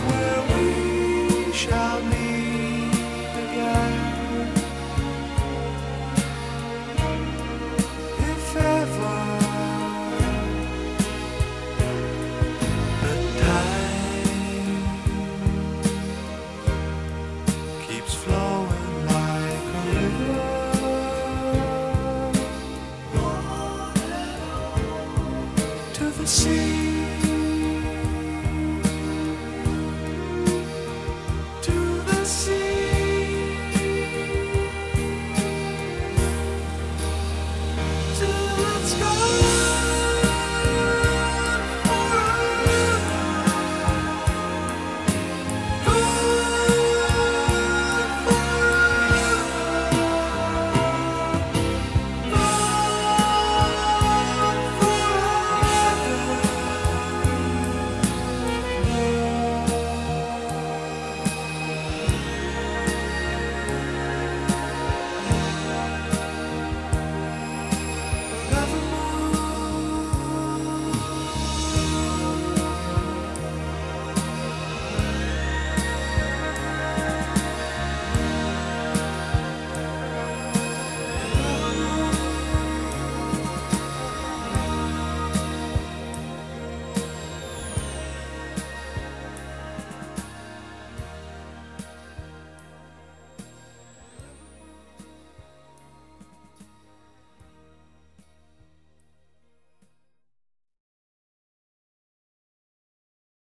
where we shall meet.